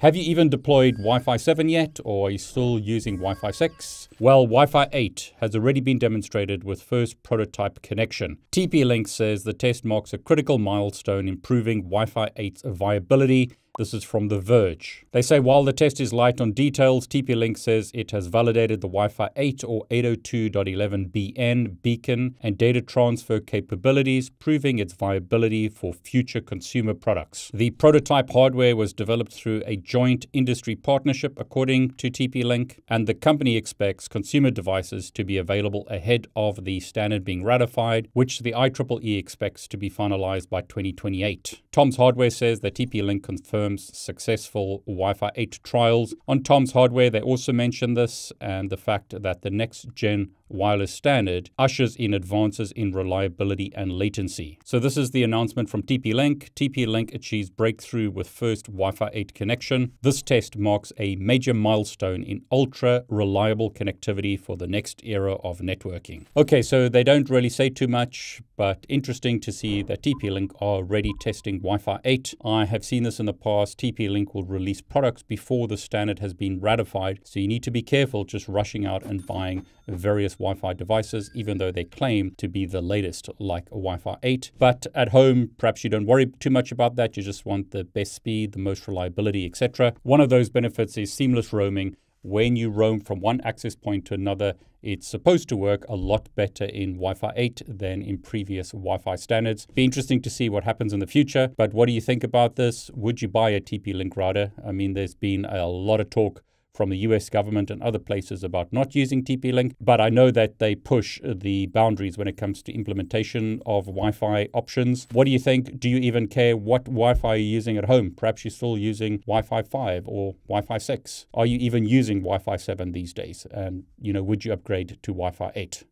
Have you even deployed Wi-Fi 7 yet, or are you still using Wi-Fi 6? Well, Wi-Fi 8 has already been demonstrated with first prototype connection. TP-Link says the test marks a critical milestone improving Wi-Fi 8's viability this is from The Verge. They say while the test is light on details, TP-Link says it has validated the Wi-Fi 8 or 802.11bn beacon and data transfer capabilities, proving its viability for future consumer products. The prototype hardware was developed through a joint industry partnership, according to TP-Link, and the company expects consumer devices to be available ahead of the standard being ratified, which the IEEE expects to be finalized by 2028. Tom's Hardware says that TP-Link confirms confirms successful Wi Fi 8 trials. On Tom's hardware, they also mentioned this and the fact that the next gen wireless standard ushers in advances in reliability and latency. So this is the announcement from TP-Link. TP-Link achieves breakthrough with first Wi-Fi 8 connection. This test marks a major milestone in ultra reliable connectivity for the next era of networking. Okay, so they don't really say too much, but interesting to see that TP-Link are already testing Wi-Fi 8. I have seen this in the past. TP-Link will release products before the standard has been ratified, so you need to be careful just rushing out and buying various Wi Fi devices, even though they claim to be the latest, like Wi Fi 8. But at home, perhaps you don't worry too much about that. You just want the best speed, the most reliability, etc. One of those benefits is seamless roaming. When you roam from one access point to another, it's supposed to work a lot better in Wi Fi 8 than in previous Wi Fi standards. Be interesting to see what happens in the future. But what do you think about this? Would you buy a TP Link router? I mean, there's been a lot of talk from the US government and other places about not using TP Link, but I know that they push the boundaries when it comes to implementation of Wi Fi options. What do you think? Do you even care what Wi Fi you're using at home? Perhaps you're still using Wi Fi 5 or Wi Fi 6. Are you even using Wi Fi 7 these days? And, you know, would you upgrade to Wi Fi 8?